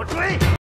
我追！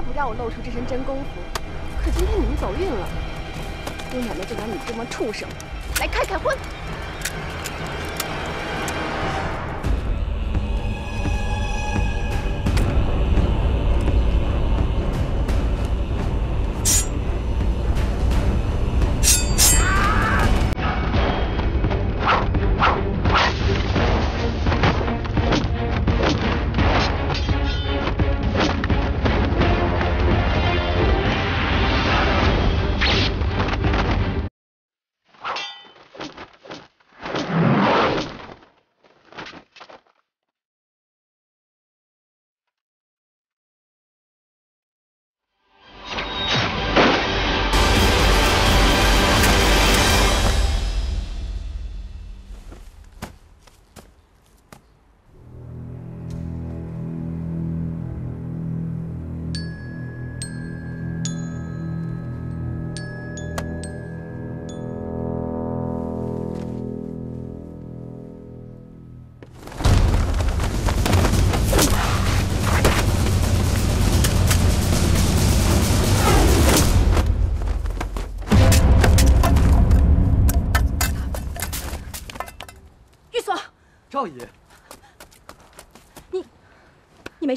不让我露出这身真功夫，可今天你们走运了，姑奶奶就拿你这帮畜生。来开开荤。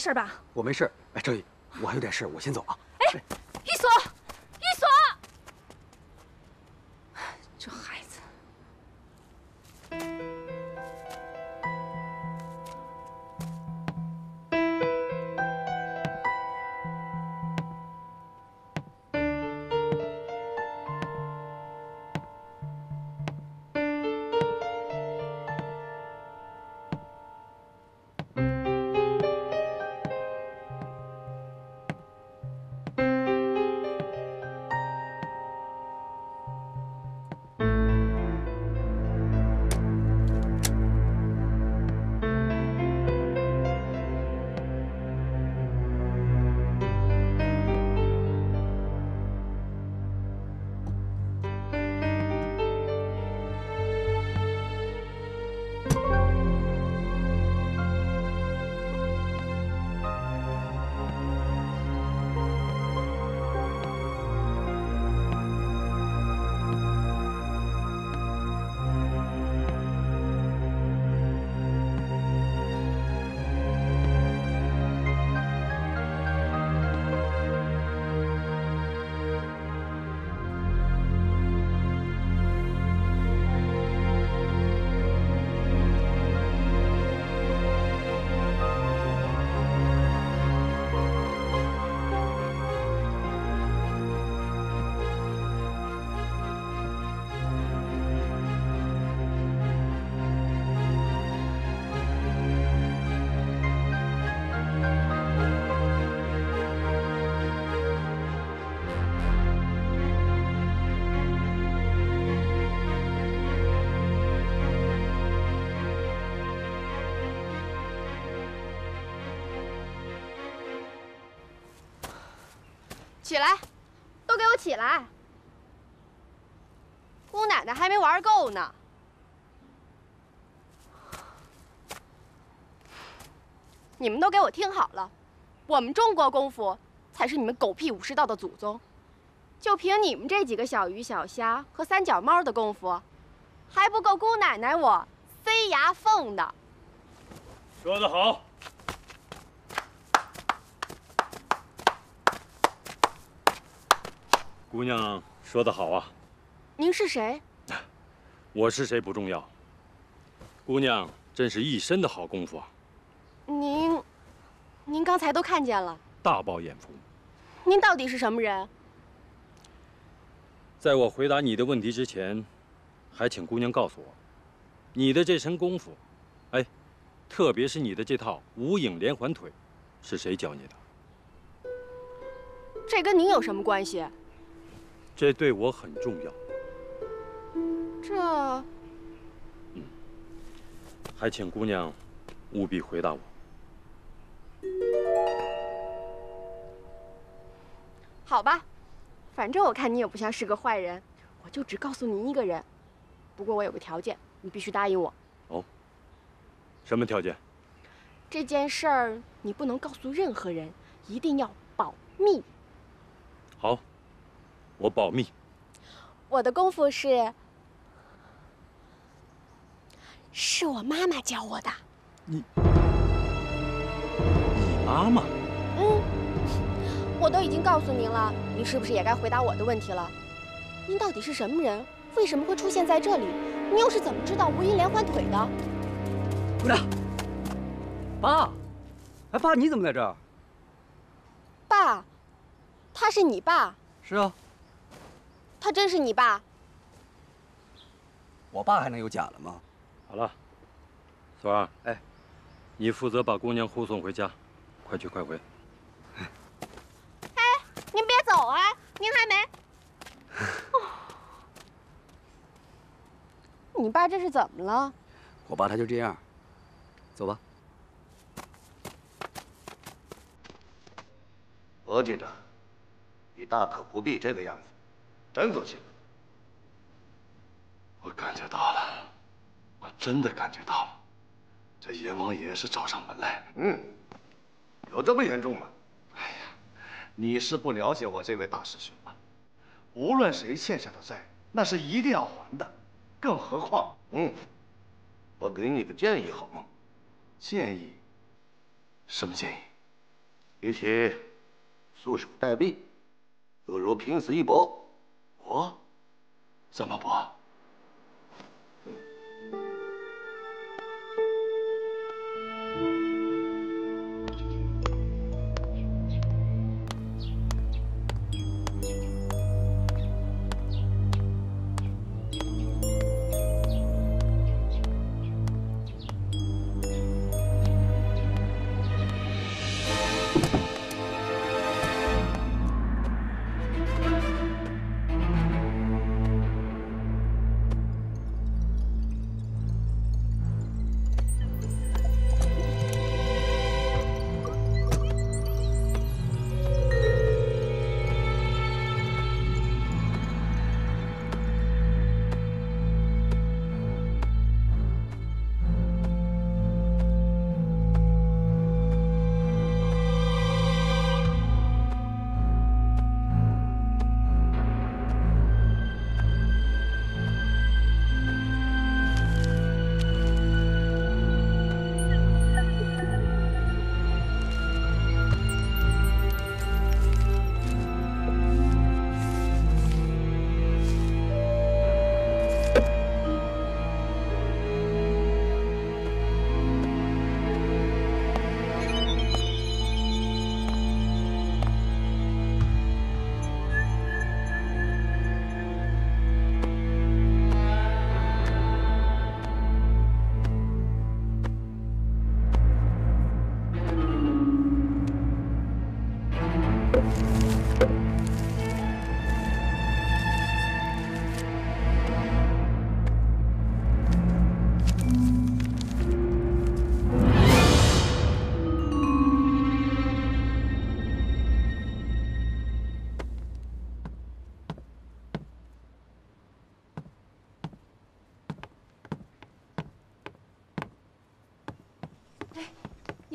事吧？我没事。哎，赵姨，我还有点事，我先走啊。玉起来，都给我起来！姑奶奶还没玩够呢。你们都给我听好了，我们中国功夫才是你们狗屁武士道的祖宗。就凭你们这几个小鱼小虾和三脚猫的功夫，还不够姑奶奶我塞牙缝的。说得好。姑娘说得好啊！您是谁？我是谁不重要。姑娘真是一身的好功夫啊！您，您刚才都看见了。大饱眼福。您到底是什么人？在我回答你的问题之前，还请姑娘告诉我，你的这身功夫，哎，特别是你的这套无影连环腿，是谁教你的？这跟您有什么关系？这对我很重要。这，还请姑娘务必回答我。好吧，反正我看你也不像是个坏人，我就只告诉您一个人。不过我有个条件，你必须答应我。哦，什么条件？这件事儿你不能告诉任何人，一定要保密。好，我保密。我的功夫是，是我妈妈教我的。你你妈妈？嗯，我都已经告诉您了，您是不是也该回答我的问题了？您到底是什么人？为什么会出现在这里？您又是怎么知道无影连环腿的？姑娘，爸，哎，爸，你怎么在这儿？爸，他是你爸？是啊，他真是你爸？我爸还能有假的吗？好了，孙儿，哎，你负责把姑娘护送回家，快去快回。哎，您别走啊，您还没。你爸这是怎么了？我爸他就这样。走吧。何局长，你大可不必这个样子，真走行。我感觉到了，我真的感觉到了，这阎王爷是找上门来了。嗯，有这么严重吗？哎呀，你是不了解我这位大师兄啊。无论谁欠下的债，那是一定要还的，更何况……嗯，我给你个建议好吗？建议？什么建议？与其束手待毙，不如拼死一搏。搏？怎么搏？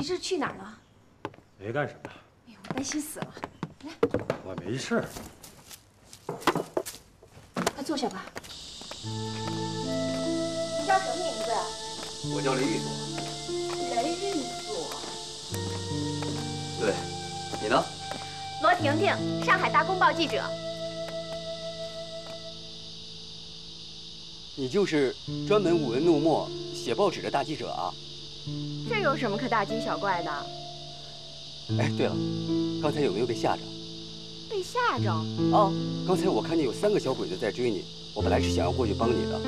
这是去哪儿了？没干什么。哎呦，我担心死了。来，我没事儿。快坐下吧。你叫什么名字？我叫雷玉锁。雷玉锁。对，你呢？罗婷婷，上海大公报记者。你就是专门舞文弄墨写报纸的大记者啊？这有什么可大惊小怪的？哎，对了，刚才有没有被吓着？被吓着？哦，刚才我看见有三个小鬼子在追你，我本来是想要过去帮你的，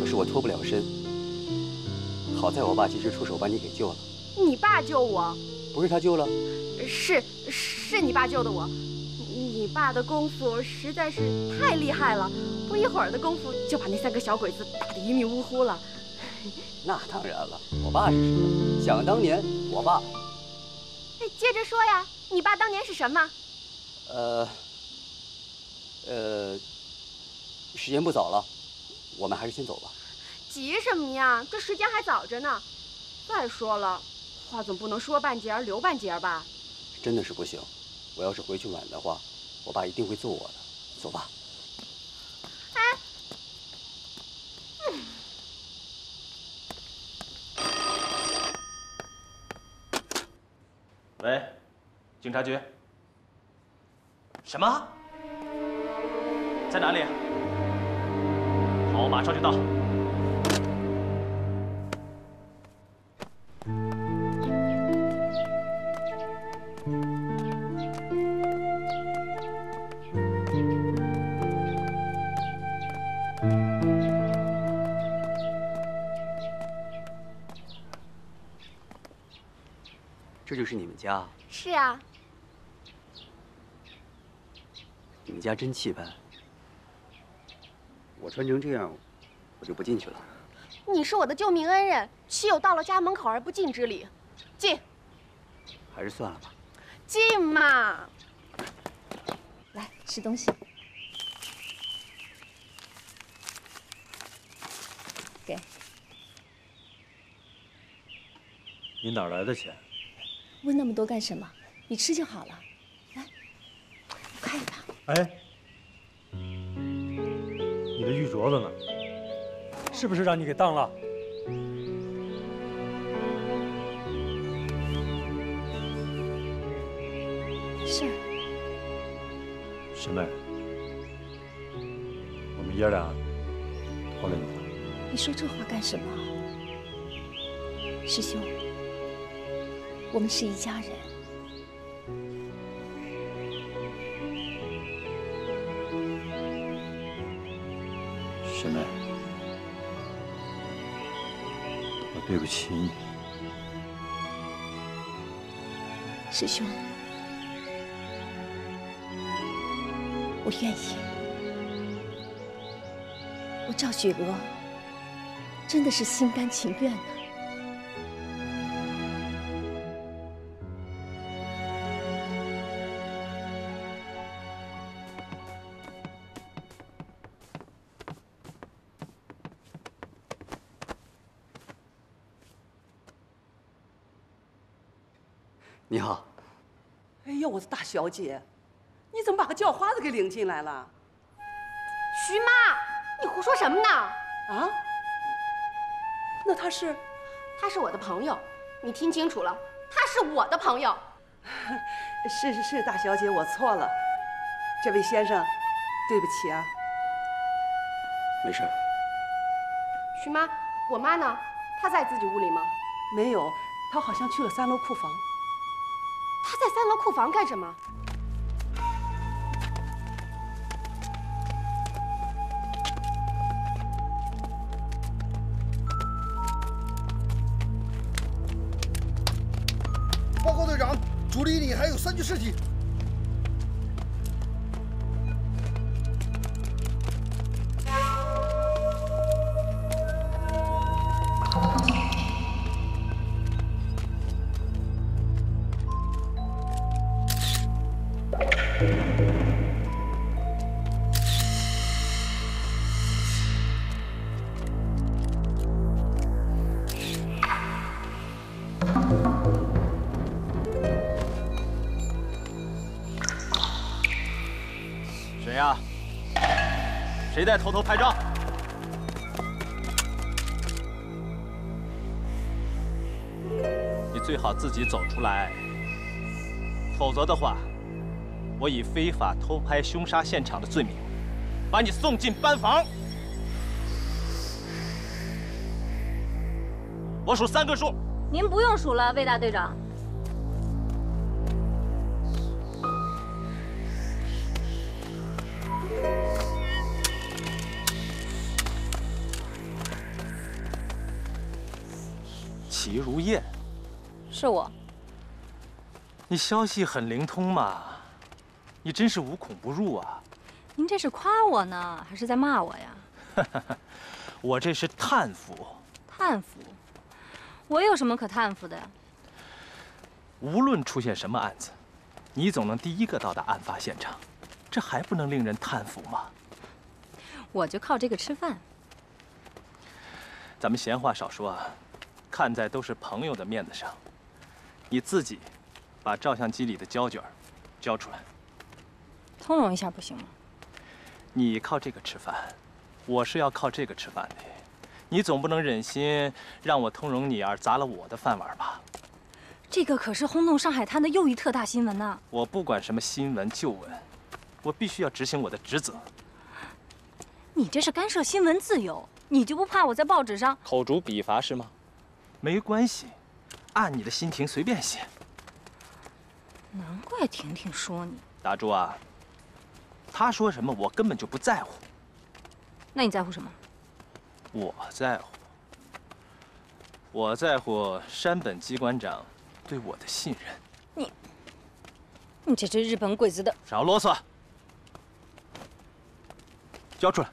可是我脱不了身。好在我爸及时出手把你给救了。你爸救我？不是他救了？是，是你爸救的我。你爸的功夫实在是太厉害了，不一会儿的功夫就把那三个小鬼子打得一命呜呼了。那当然了，我爸是谁？想当年，我爸。哎，接着说呀，你爸当年是什么？呃，呃，时间不早了，我们还是先走吧。急什么呀？这时间还早着呢。再说了，话总不能说半截留半截吧？真的是不行。我要是回去晚的话，我爸一定会揍我的。走吧。警察局。什么？在哪里？好，我马上就到。这就是你们家？是啊，你们家真气派。我穿成这样，我就不进去了。你是我的救命恩人，岂有到了家门口而不进之理？进，还是算了吧。进嘛！来吃东西，给你哪来的钱？问那么多干什么？你吃就好了。哎，你的玉镯子呢？是不是让你给当了？是，师妹，我们爷俩拖累你了。你说这话干什么？师兄，我们是一家人。对不起你。师兄，我愿意。我赵雪娥真的是心甘情愿的。你好，哎呀，我的大小姐，你怎么把个叫花子给领进来了？徐妈，你胡说什么呢？啊？那他是？他是我的朋友，你听清楚了，他是我的朋友。是是是，大小姐，我错了。这位先生，对不起啊。没事。徐妈，我妈呢？她在自己屋里吗？没有，她好像去了三楼库房。他在三楼库房干什么？报告队长，竹林里还有三具尸体。在偷偷拍照？你最好自己走出来，否则的话，我以非法偷拍凶杀现场的罪名，把你送进班房。我数三个数。您不用数了，魏大队长。你消息很灵通嘛，你真是无孔不入啊！您这是夸我呢，还是在骂我呀？我这是叹服。叹服？我有什么可叹服的呀？无论出现什么案子，你总能第一个到达案发现场，这还不能令人叹服吗？我就靠这个吃饭。咱们闲话少说啊，看在都是朋友的面子上，你自己把照相机里的胶卷交出来。通融一下不行吗？你靠这个吃饭，我是要靠这个吃饭的。你总不能忍心让我通融你而砸了我的饭碗吧？这个可是轰动上海滩的又一特大新闻呢。我不管什么新闻旧闻，我必须要执行我的职责。你这是干涉新闻自由，你就不怕我在报纸上口诛笔伐是吗？没关系，按你的心情随便写。难怪婷婷说你打住啊，他说什么我根本就不在乎。那你在乎什么？我在乎，我在乎山本机关长对我的信任。你，你这只日本鬼子的！少啰嗦，交出来。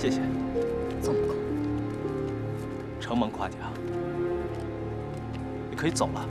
谢谢，这么高，承蒙夸奖，你可以走了。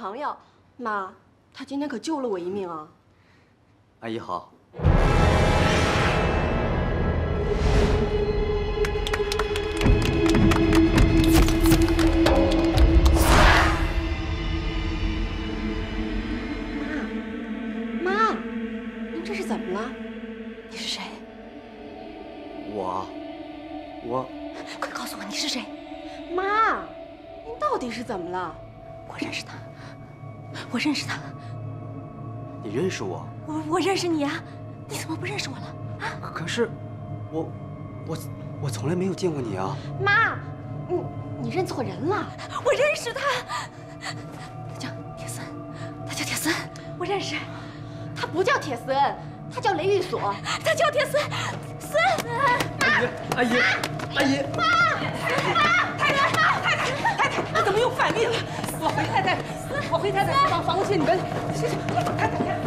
朋友。妈，他今天可救了我一命啊！阿姨好。认识你啊！你怎么不认识我了？啊！可是，我，我，我从来没有见过你啊！妈，你你认错人了。我认识他，他叫铁森，他叫铁森，我认识。他不叫铁森，他叫雷玉锁。他叫铁森，森。阿姨，阿姨，妈，妈，太太，太太，太太，你怎么又犯病了？我回太太，我回太太房房去，你们，太太，太太，太太，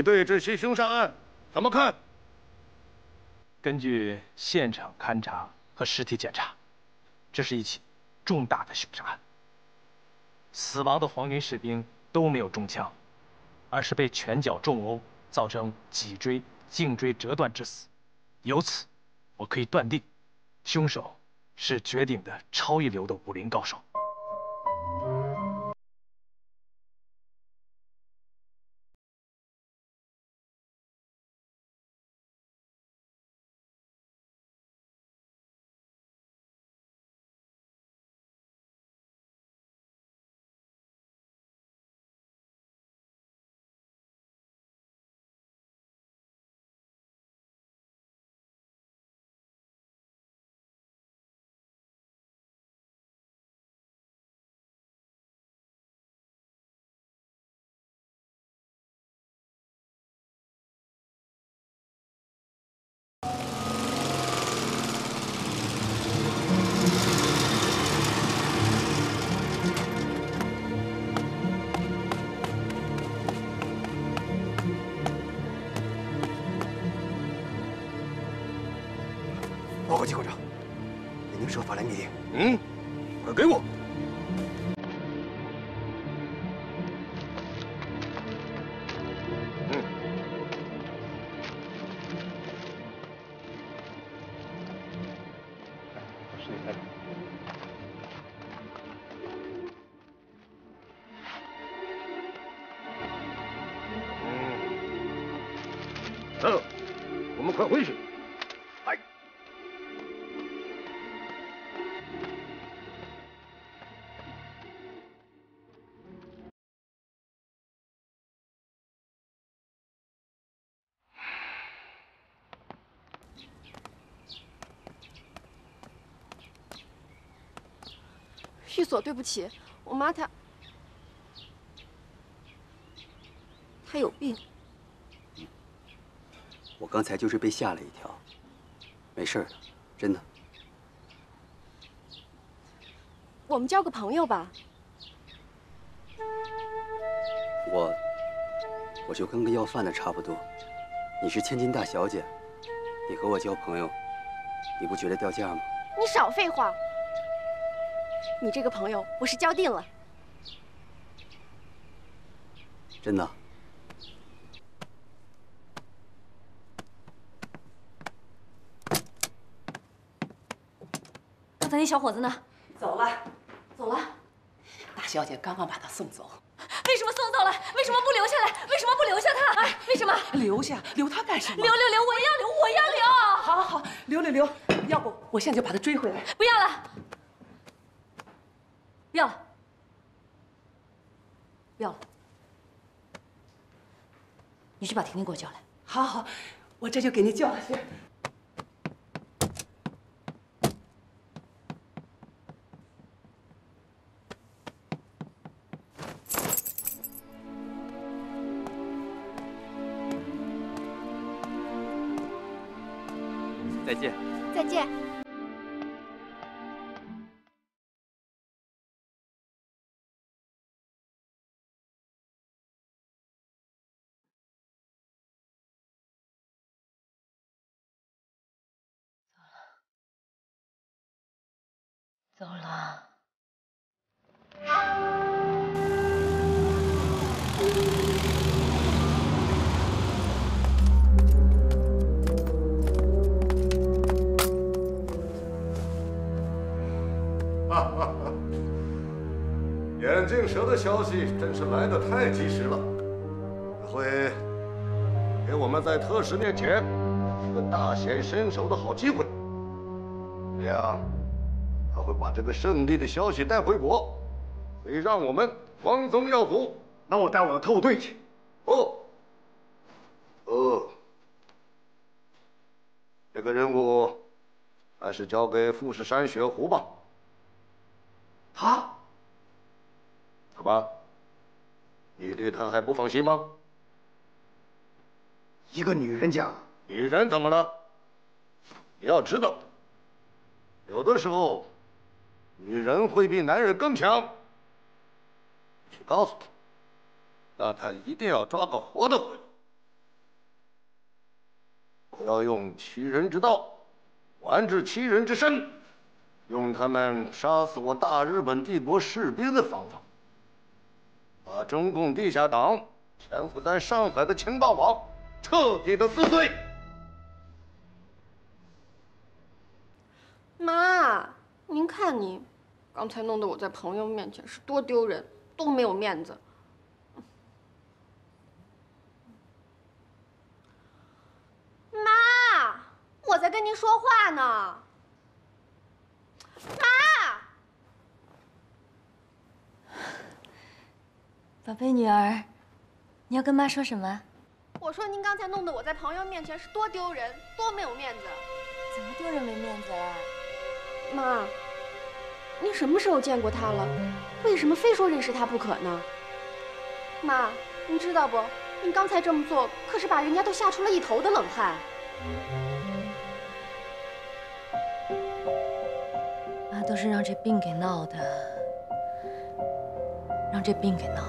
你对这起凶杀案怎么看？根据现场勘查和尸体检查，这是一起重大的凶杀案。死亡的皇军士兵都没有中枪，而是被拳脚重殴，造成脊椎、颈椎折断致死。由此，我可以断定，凶手是绝顶的超一流的武林高手。设法来密令。嗯，快给我！玉锁，对不起，我妈她她有病。我刚才就是被吓了一跳，没事的，真的。我们交个朋友吧。我我就跟个要饭的差不多。你是千金大小姐，你和我交朋友，你不觉得掉价吗？你少废话。你这个朋友，我是交定了。真的。刚才那小伙子呢？走了，走了。大小姐刚刚把他送走。为什么送走了？为什么不留下来？为什么不留下他？哎，为什么？留下，留他干什么？留留留！我要留，我要留！好，好，好，留留留！要不我现在就把他追回来。不要了，不要了，不要了。你去把婷婷给我叫来。好，好，我这就给你叫去。走了。眼镜蛇的消息真是来得太及时了，会给我们在特使面前一个大显身手的好机会。这样，他会把这个胜利的消息带回国，可以让我们光宗耀祖。那我带我的特务队去。哦，哦，这个任务还是交给富士山雪狐吧。他？怎么？你对他还不放心吗？一个女人家，女人怎么了？你要知道，有的时候，女人会比男人更强。去告诉他，让他一定要抓个活的回来，要用欺人之道，还治欺人之身。用他们杀死我大日本帝国士兵的方法，把中共地下党潜伏在上海的情报网彻底的撕碎。妈，您看您，刚才弄得我在朋友面前是多丢人，多没有面子。妈，我在跟您说话呢。妈，宝贝女儿，你要跟妈说什么？我说您刚才弄得我在朋友面前是多丢人，多没有面子。怎么丢人没面子了？妈，您什么时候见过他了？为什么非说认识他不可呢？妈，您知道不？您刚才这么做，可是把人家都吓出了一头的冷汗。妈都是让这病给闹的，让这病给闹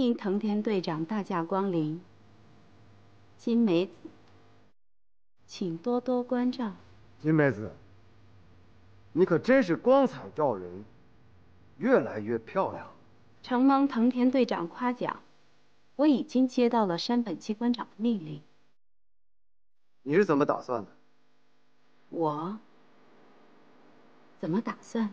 迎藤田队长大驾光临，金梅子，请多多关照。金梅子，你可真是光彩照人，越来越漂亮。承蒙藤田队长夸奖，我已经接到了山本机关长的命令。你是怎么打算的？我怎么打算？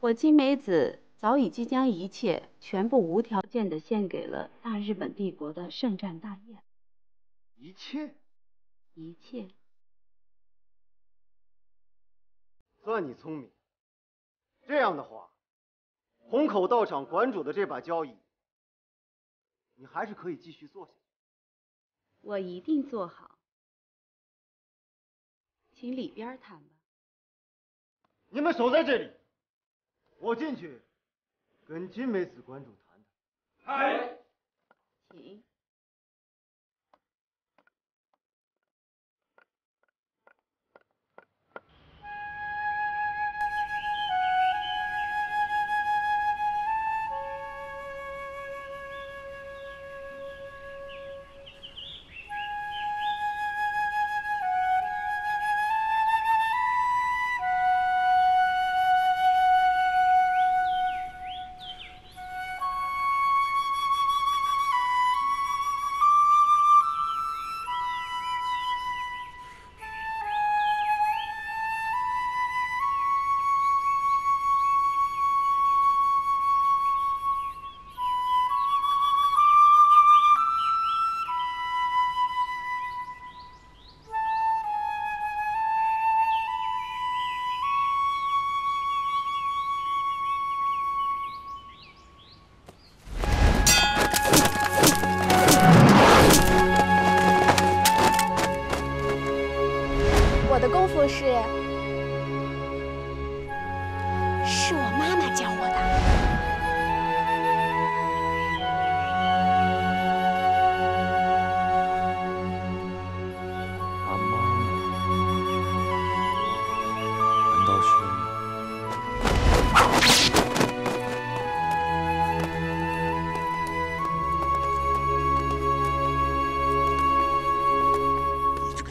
我金梅子早已即将一切全部无条件的献给了大日本帝国的圣战大业。一切，一切。算你聪明。这样的话，虹口道场馆主的这把交椅，你还是可以继续做下去。我一定做好，请里边谈吧。你们守在这里，我进去跟金梅子馆主谈谈。哎，请。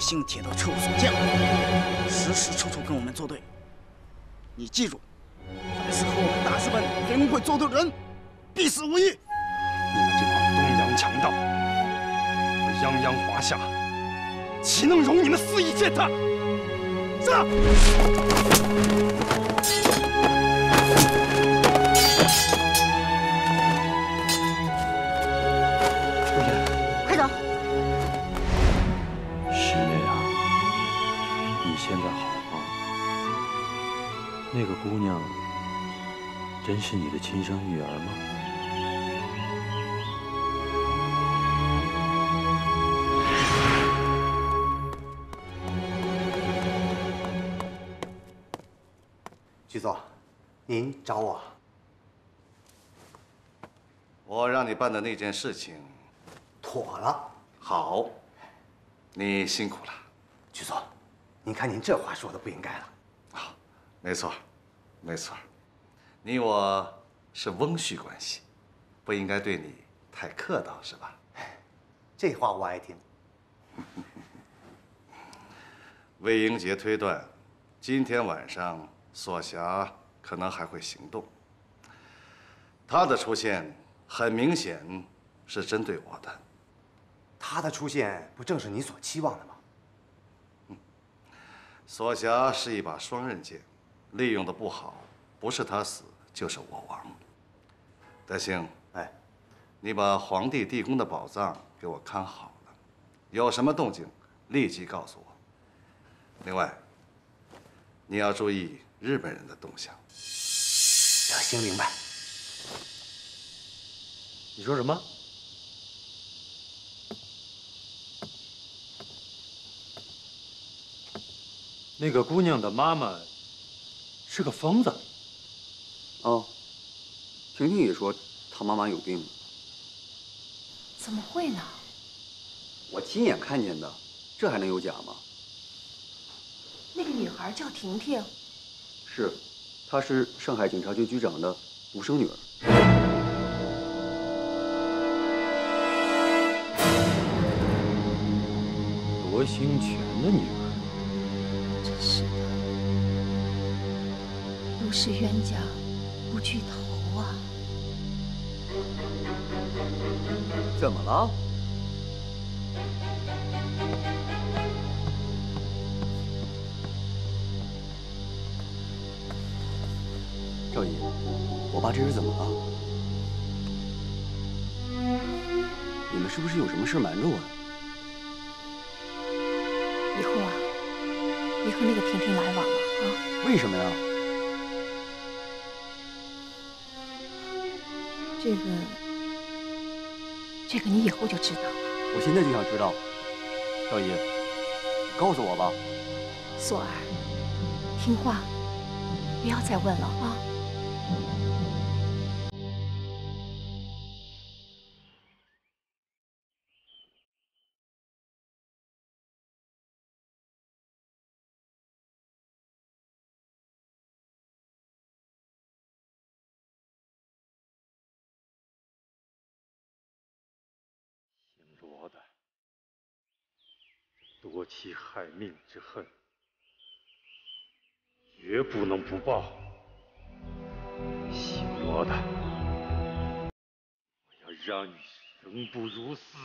姓铁的臭锁匠，时时处处跟我们作对。你记住，凡是和我们大师班黑龙会作对的人，必死无疑。你们这帮东洋强盗，我泱泱华夏，岂能容你们肆意践踏？是。局座，您找我？我让你办的那件事情，妥了。好，你辛苦了。局座，您看您这话说的不应该了。没错，没错，你我是翁婿关系，不应该对你太客套，是吧？这话我爱听。魏英杰推断，今天晚上索霞可能还会行动。他的出现很明显是针对我的。他的出现不正是你所期望的吗？索霞是一把双刃剑，利用的不好，不是他死就是我亡。德兴，哎，你把皇帝地宫的宝藏给我看好了，有什么动静立即告诉我。另外，你要注意日本人的动向。德兴明白。你说什么？那个姑娘的妈妈是个疯子。哦，婷婷也说她妈妈有病。怎么会呢？我亲眼看见的，这还能有假吗？那个女孩叫婷婷，是，她是上海警察局局长的独生女儿。罗兴全的女儿。真是的，不是冤家不聚头啊！怎么了？我爸这是怎么了？你们是不是有什么事瞒着我？以后啊，别和那个婷婷来往了啊！为什么呀？这个，这个你以后就知道了。我现在就想知道。少姨，你告诉我吧。索儿，听话，不要再问了啊！夺妻害命之恨，绝不能不报。姓罗的，我要让你生不如死！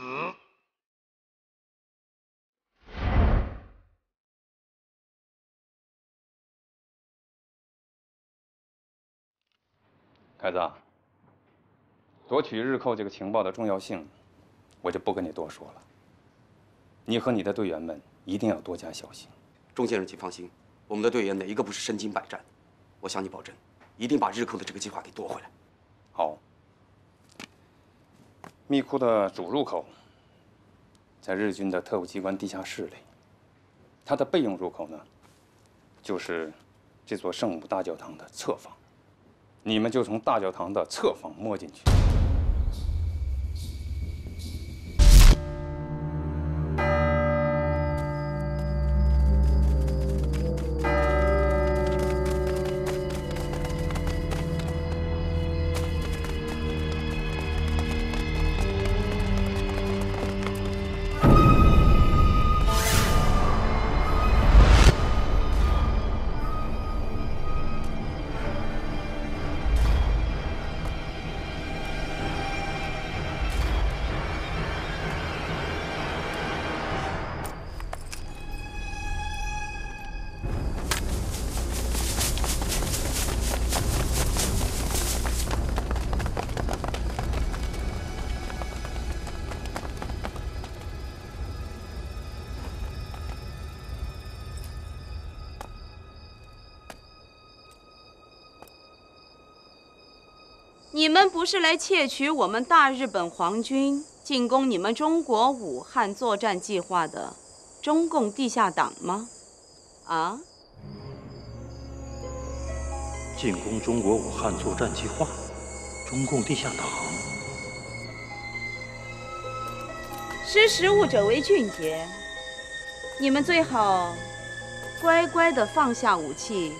凯子，夺取日寇这个情报的重要性，我就不跟你多说了。你和你的队员们一定要多加小心。钟先生，请放心，我们的队员哪一个不是身经百战？我向你保证，一定把日寇的这个计划给夺回来。好。密库的主入口在日军的特务机关地下室里，它的备用入口呢，就是这座圣母大教堂的侧方。你们就从大教堂的侧方摸进去。你们不是来窃取我们大日本皇军进攻你们中国武汉作战计划的中共地下党吗？啊？进攻中国武汉作战计划，中共地下党。识时务者为俊杰，你们最好乖乖的放下武器，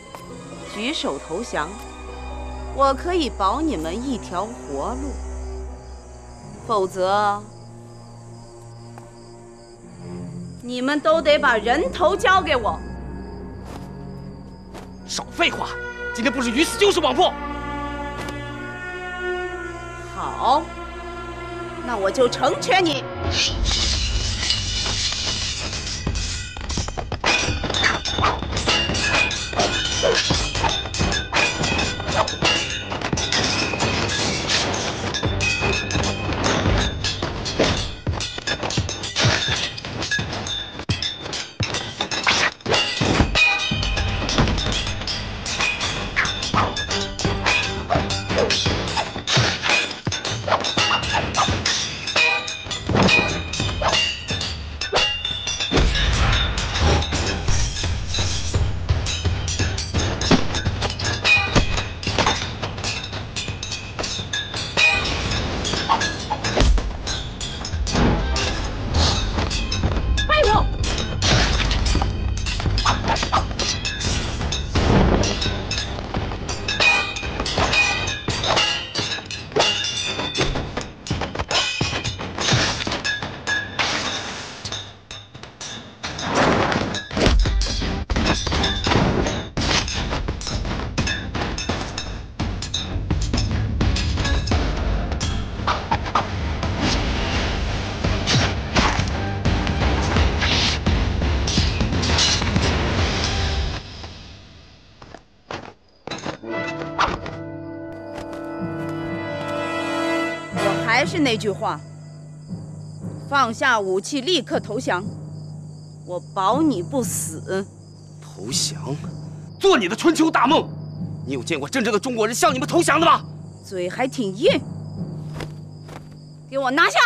举手投降。我可以保你们一条活路，否则你们都得把人头交给我。少废话！今天不是鱼死就是网破。好，那我就成全你。还是那句话，放下武器，立刻投降，我保你不死。投降？做你的春秋大梦！你有见过真正的中国人向你们投降的吗？嘴还挺硬，给我拿下！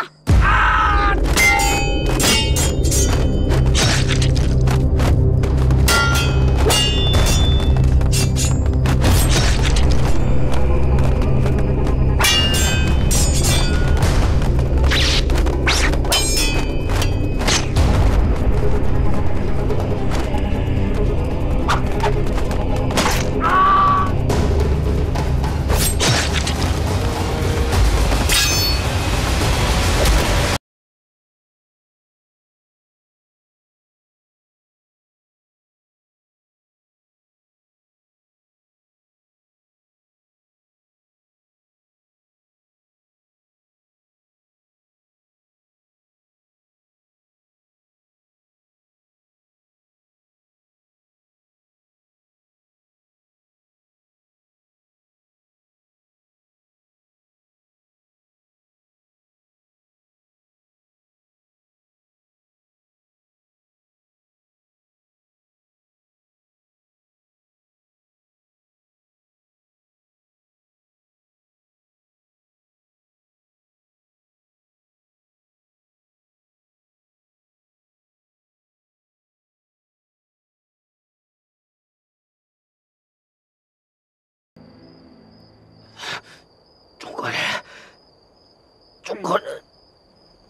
中国人，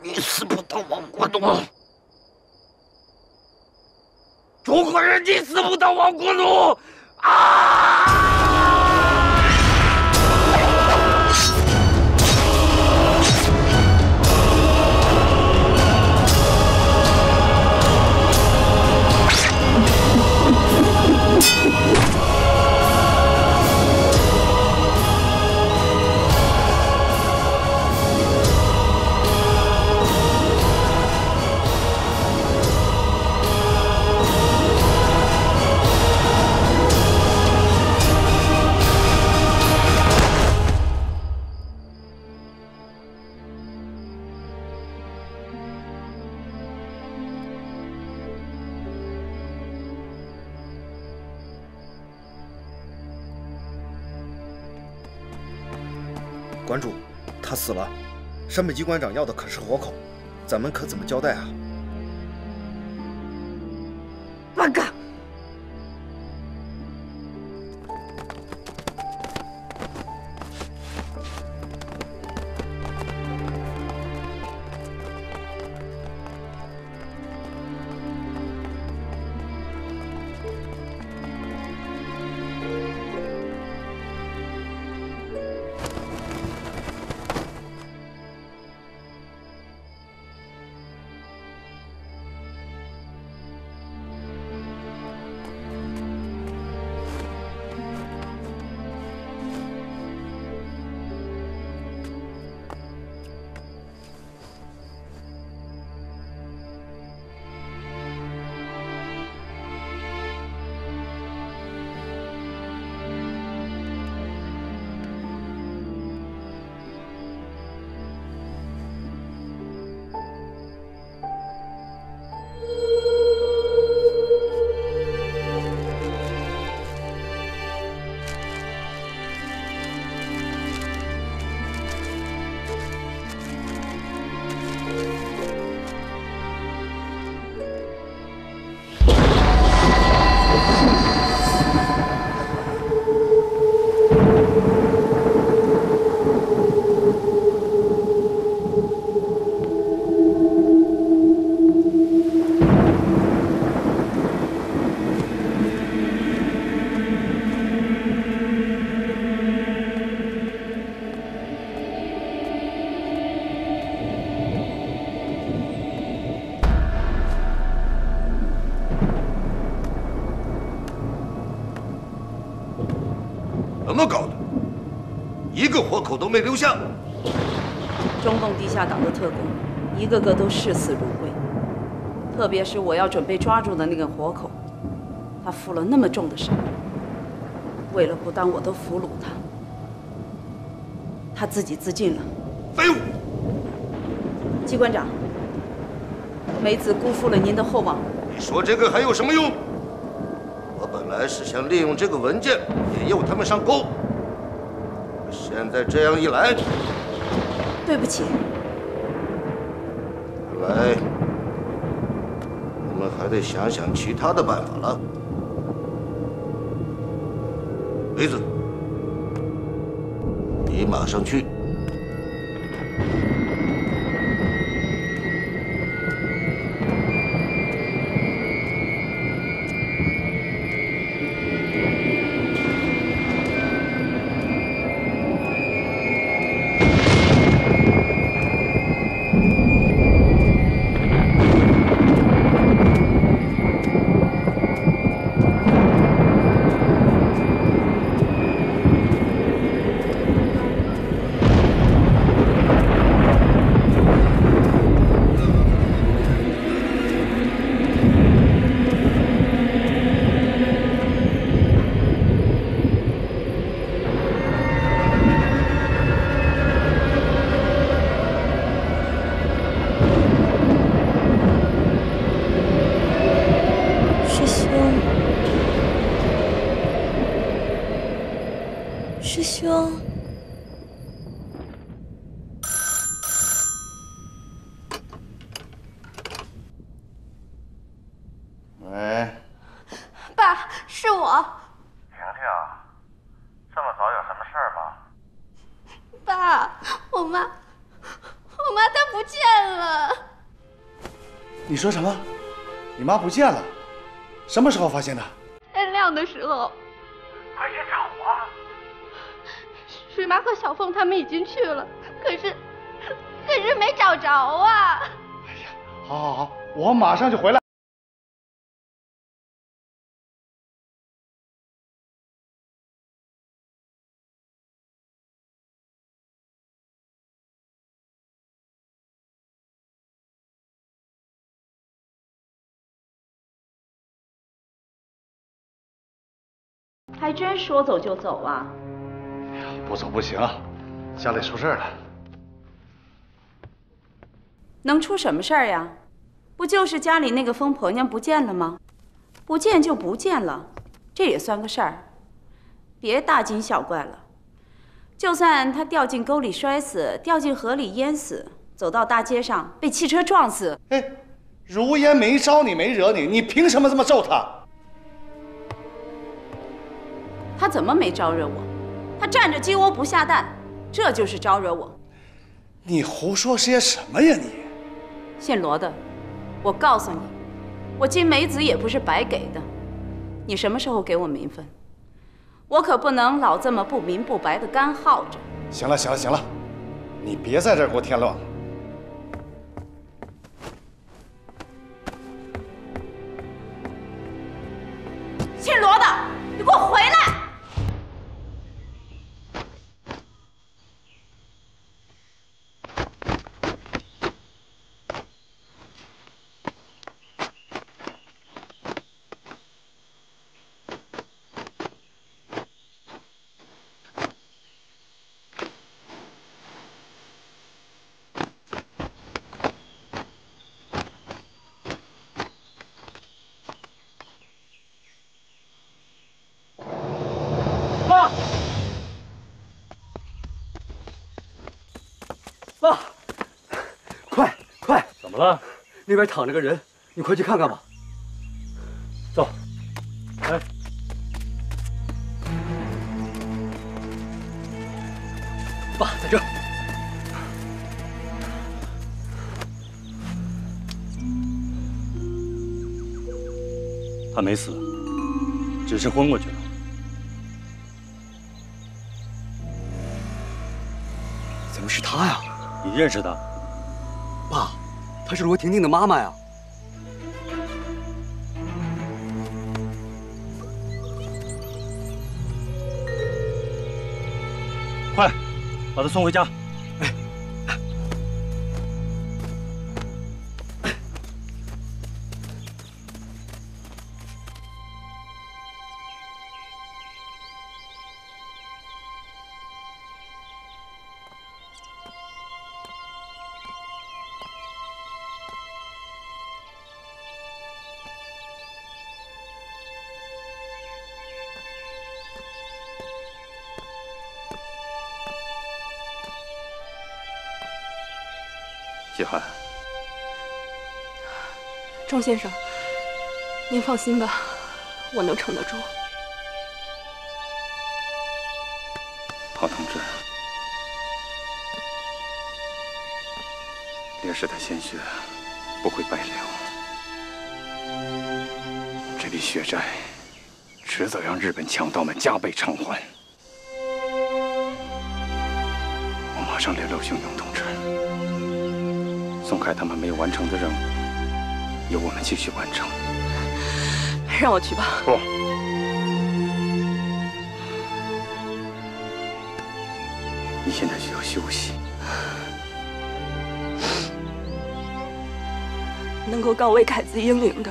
你死不到亡国奴！中国人，你死不到亡国奴！啊！山本机关长要的可是活口，咱们可怎么交代啊？八嘎！口都没留下。中共地下党的特工，一个个都视死如归。特别是我要准备抓住的那个活口，他负了那么重的伤，为了不当我的俘虏，他他自己自尽了。废物！机关长，梅子辜负了您的厚望。你说这个还有什么用？我本来是想利用这个文件引诱他们上钩，现在这样一来，对不起。看来我们还得想想其他的办法了。梅子，你马上去。爸，我妈，我妈她不见了。你说什么？你妈不见了？什么时候发现的？天亮的时候，快去找啊！水妈和小凤他们已经去了，可是，可是没找着啊。哎呀好好好，我马上就回来。真说走就走啊！不走不行，家里出事儿了。能出什么事儿呀？不就是家里那个疯婆娘不见了吗？不见就不见了，这也算个事儿。别大惊小怪了。就算她掉进沟里摔死，掉进河里淹死，走到大街上被汽车撞死，如烟没招你，没惹你，你凭什么这么咒她？她怎么没招惹我？他站着鸡窝不下蛋，这就是招惹我。你胡说些什么呀你？姓罗的，我告诉你，我金梅子也不是白给的。你什么时候给我名分？我可不能老这么不明不白的干耗着。行了行了行了，你别在这儿给我添乱了。姓罗的，你给我回来！快快！怎么了？那边躺着个人，你快去看看吧。走。哎，爸，在这儿。他没死，只是昏过去了。怎么是他呀？你认识她？她是罗婷婷的妈妈呀。快，把她送回家。先生，您放心吧，我能撑得住。郝同志，烈士的鲜血不会白流，这笔血债迟早让日本强盗们加倍偿还。我马上联络熊勇同志，松开他们没有完成的任务，由我们继续完成。让我去吧。不。你现在需要休息。能够告慰凯子英灵的，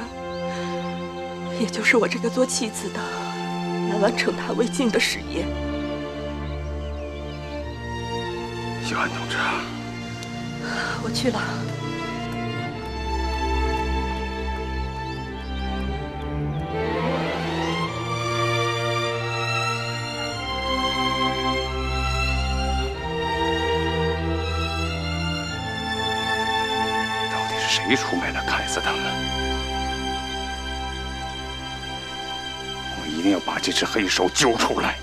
也就是我这个做妻子的，来完成他未尽的事业。小安同志，我去了。谁出卖了凯子他们？我一定要把这只黑手揪出来。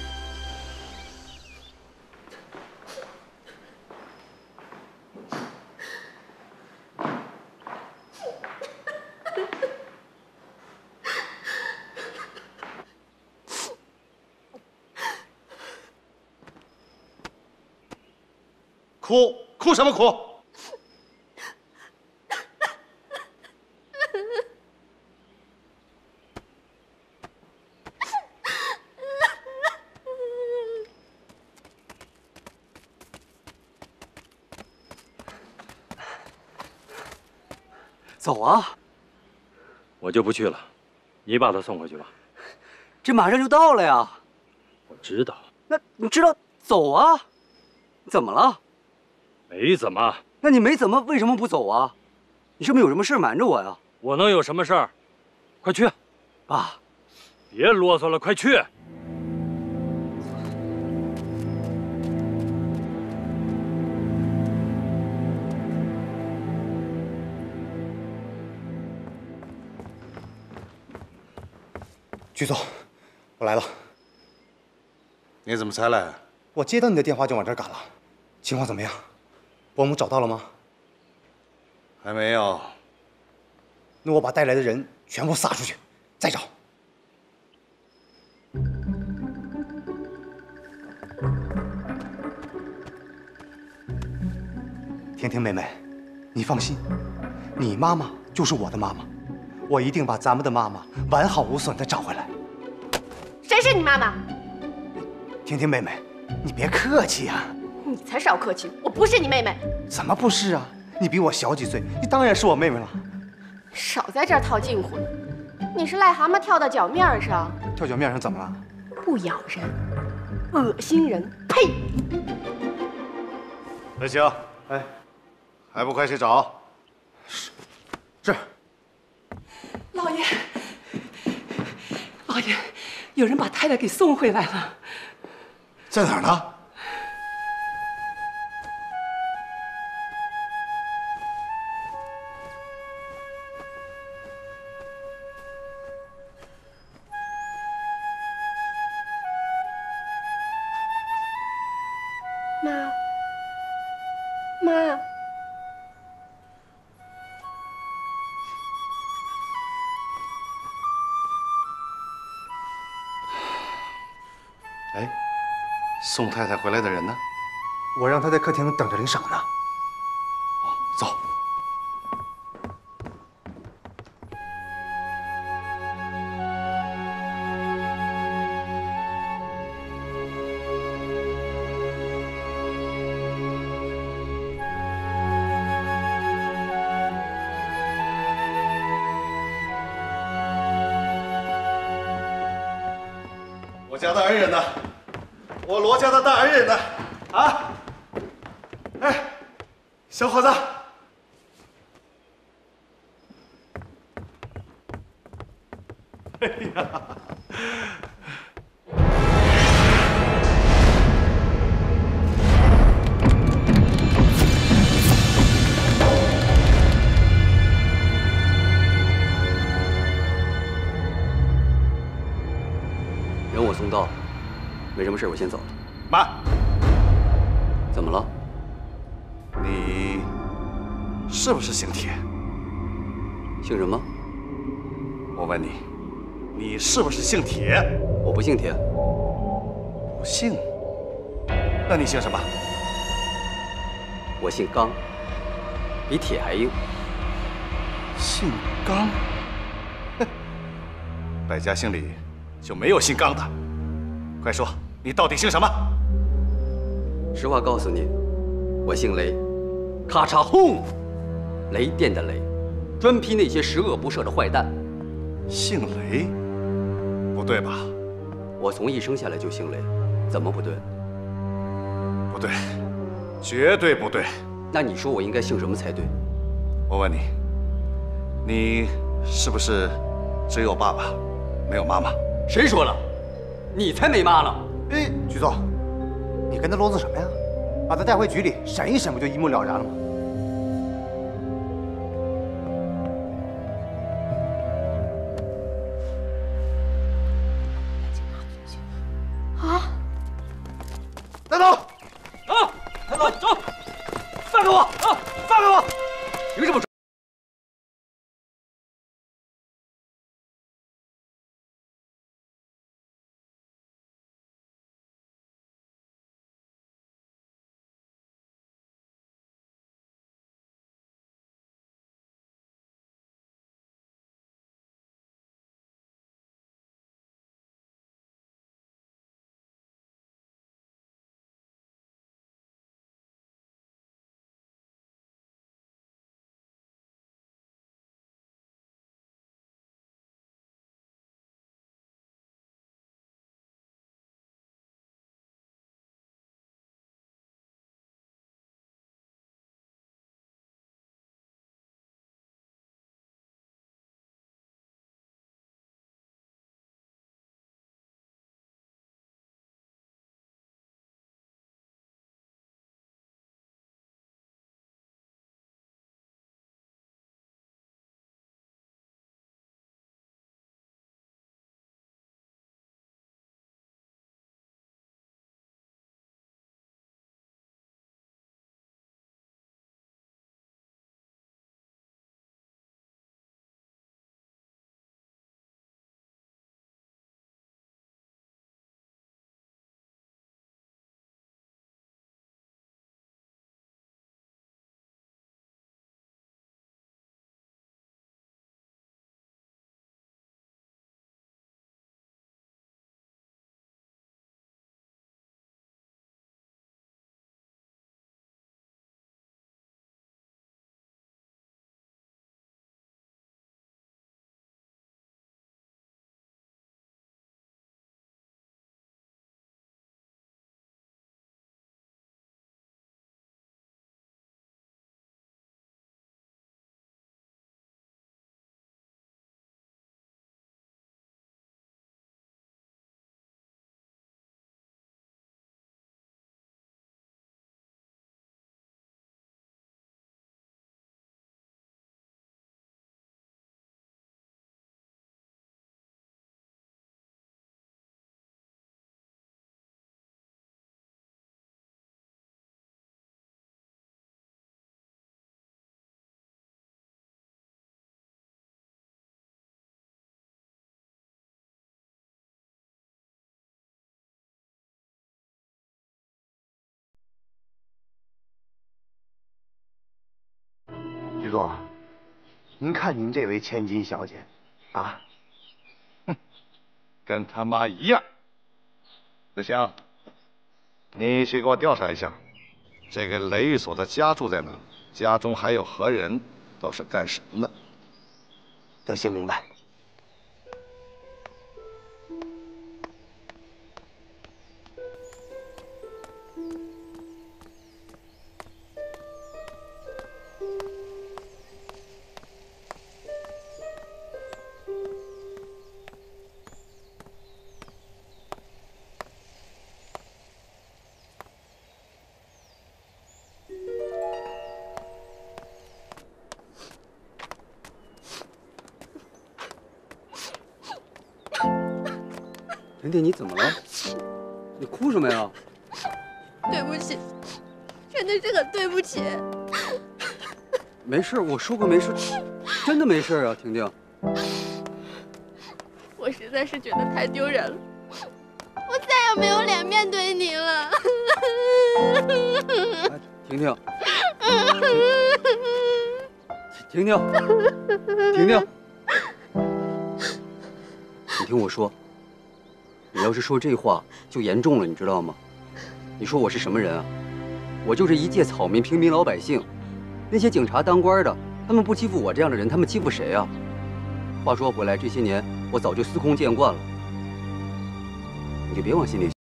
哭哭什么哭？走啊！我就不去了，你把他送回去吧。这马上就到了呀。我知道。那你知道走啊？怎么了？没怎么。那你没怎么，为什么不走啊？你是不是有什么事瞒着我呀？我能有什么事儿？快去，爸。别啰嗦了，快去。局总，我来了。你怎么才来？我接到你的电话就往这儿赶了。情况怎么样？伯母找到了吗？还没有。那我把带来的人全部撒出去，再找。婷婷妹妹，你放心，你妈妈就是我的妈妈，我一定把咱们的妈妈完好无损的找回来。谁是你妈妈？婷婷妹妹，你别客气呀、你才少客气，我不是你妹妹。怎么不是啊？你比我小几岁，你当然是我妹妹了。少在这儿套近乎，你是癞蛤蟆跳到脚面上，跳脚面上怎么了？不咬人，恶心人！呸！那行，哎，还不快去找？是是。老爷，老爷，有人把太太给送回来了。在哪儿呢？宋太太回来的人呢？我让她在客厅等着领赏呢。事，我先走了。慢，怎么了？你是不是姓铁？姓什么？我问你，你是不是姓铁？我不姓铁。不姓？那你姓什么？我姓刚，比铁还硬。姓刚？哼，百家姓里就没有姓刚的。快说，你到底姓什么？实话告诉你，我姓雷，咔嚓轰，雷电的雷，专劈那些十恶不赦的坏蛋。姓雷？不对吧？我从一生下来就姓雷，怎么不对？不对，绝对不对。那你说我应该姓什么才对？我问你，你是不是只有爸爸，没有妈妈？谁说了？你才没妈了！哎，局座，你跟他啰嗦什么呀？把他带回局里审一审，不就一目了然了吗？局座，您看您这位千金小姐，啊，哼，跟他妈一样。子香，你去给我调查一下，这个雷玉锁的家住在哪？家中还有何人？都是干什么的？德行明白。你怎么了？你哭什么呀？对不起，真的是很对不起。没事，我说过没事，真的没事啊，婷婷。我实在是觉得太丢人了，我再也没有脸面对你了。婷婷，婷婷，婷婷，你听我说，你要是说这话就严重了，你知道吗？你说我是什么人啊？我就是一介草民，平民老百姓。那些警察当官的，他们不欺负我这样的人，他们欺负谁啊？话说回来，这些年我早就司空见惯了，你就别往心里。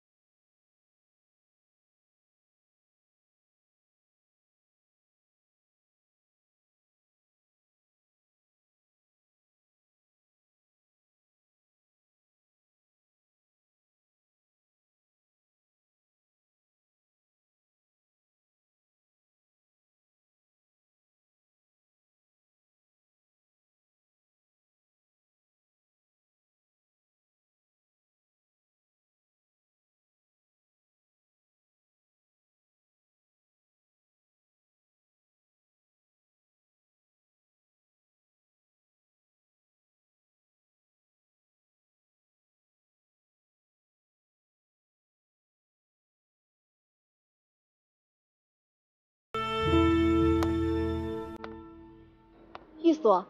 玉锁，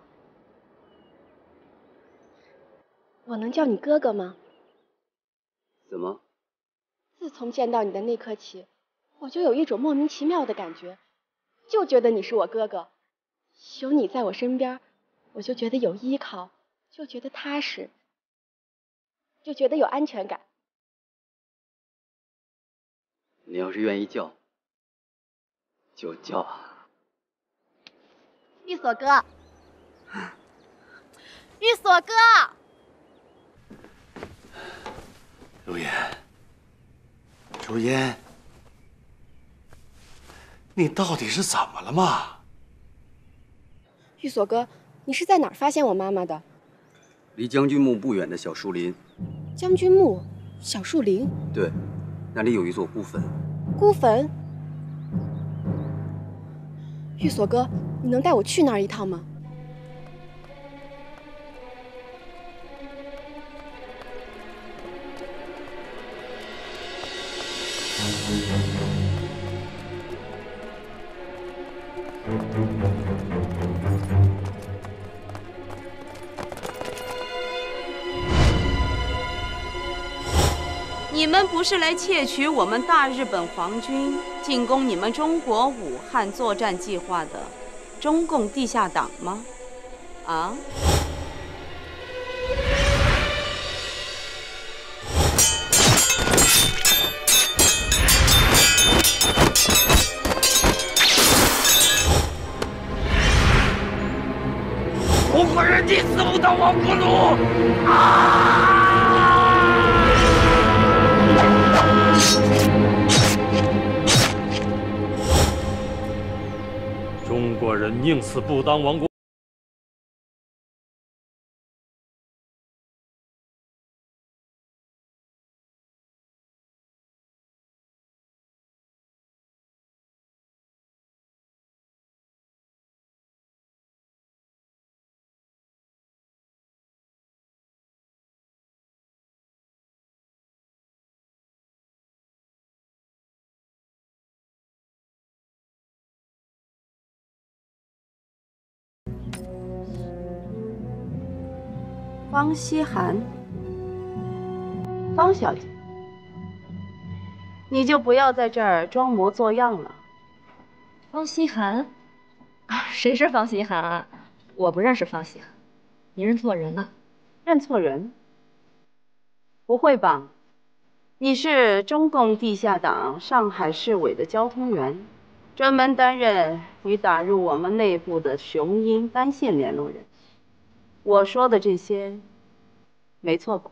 我能叫你哥哥吗？怎么？自从见到你的那刻起，我就有一种莫名其妙的感觉，就觉得你是我哥哥。有你在我身边，我就觉得有依靠，就觉得踏实，就觉得有安全感。你要是愿意叫，就叫啊。玉锁哥。玉锁哥，如烟，如烟，你到底是怎么了嘛？玉锁哥，你是在哪儿发现我妈妈的？离将军墓不远的小树林。将军墓，小树林。对，那里有一座孤坟。孤坟。玉锁哥，你能带我去那儿一趟吗？你们不是来窃取我们大日本皇军进攻你们中国武汉作战计划的中共地下党吗？啊？死不到亡国奴！啊！中国人宁死不当亡国。方希涵，方小姐，你就不要在这儿装模作样了。方希涵，谁是方希涵啊？我不认识方希涵，你认错人了。认错人？不会吧？你是中共地下党上海市委的交通员，专门担任与打入我们内部的雄鹰单线联络人。我说的这些，没错吧？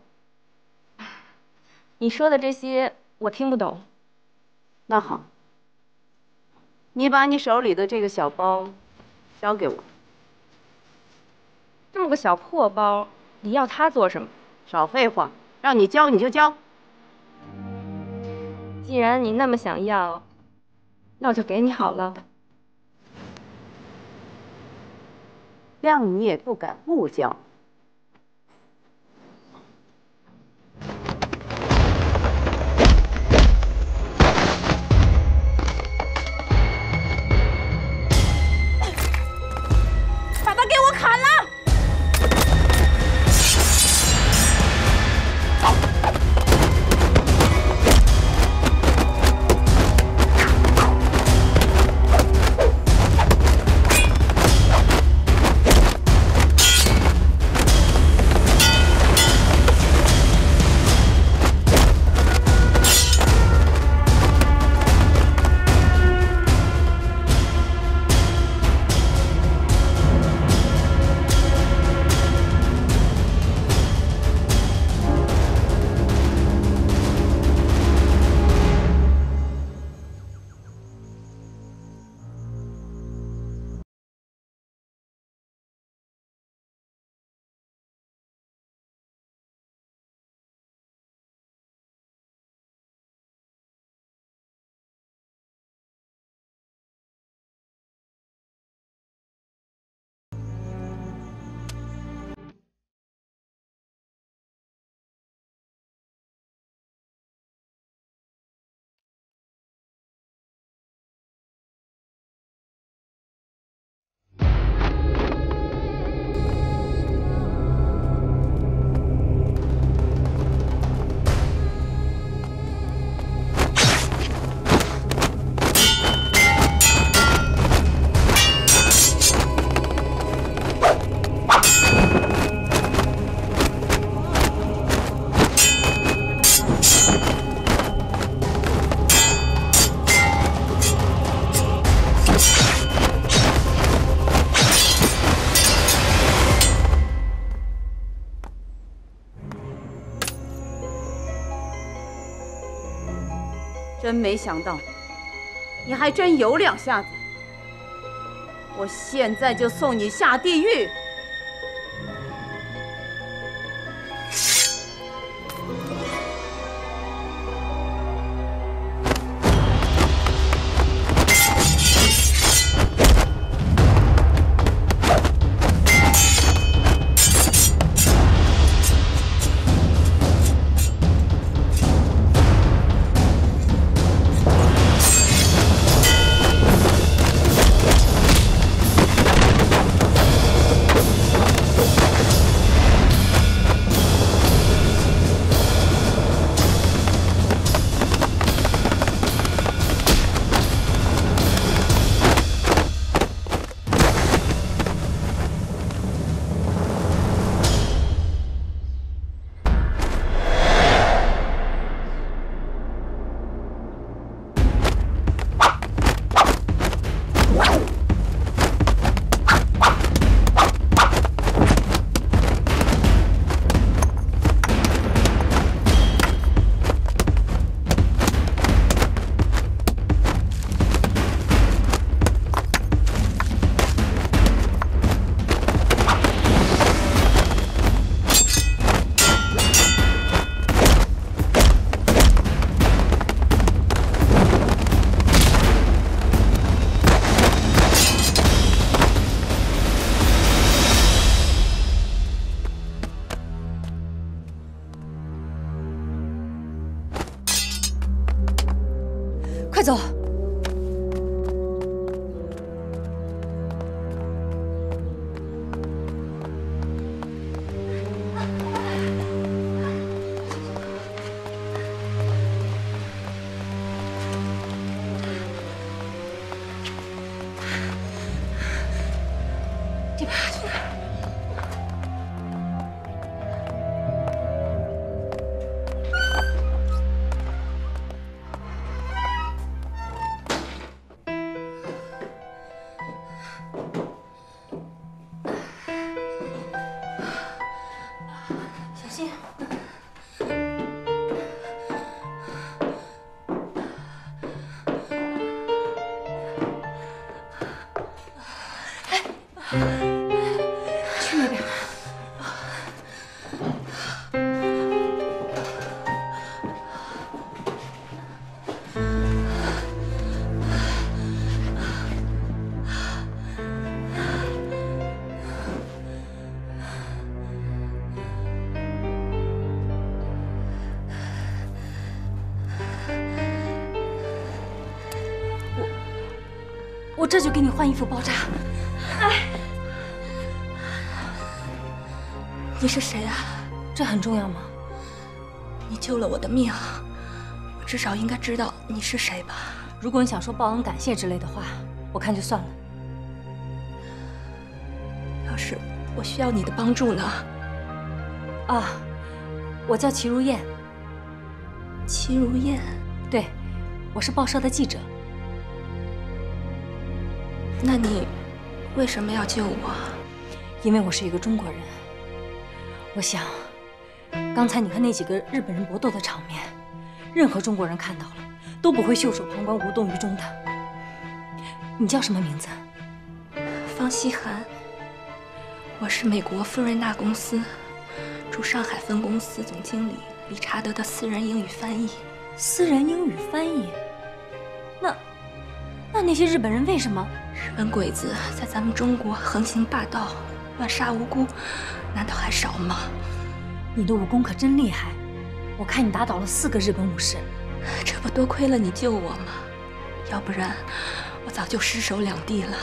你说的这些我听不懂。那好，你把你手里的这个小包交给我。这么个小破包，你要它做什么？少废话，让你交你就交。既然你那么想要，那我就给你好了。谅你也不敢不交。真没想到，你还真有两下子。我现在就送你下地狱！这把这就给你换衣服包扎。哎，你是谁啊？这很重要吗？你救了我的命，我至少应该知道你是谁吧？如果你想说报恩感谢之类的话，我看就算了。要是我需要你的帮助呢？啊，我叫齐如燕。齐如燕，对，我是报社的记者。那你为什么要救我？因为我是一个中国人。我想，刚才你和那几个日本人搏斗的场面，任何中国人看到了都不会袖手旁观、无动于衷的。你叫什么名字？方希涵。我是美国富瑞纳公司驻上海分公司总经理理查德的私人英语翻译。私人英语翻译？那那那些日本人为什么？日本鬼子在咱们中国横行霸道，乱杀无辜，难道还少吗？你的武功可真厉害，我看你打倒了四个日本武士。这不多亏了你救我吗？要不然我早就失手两地了。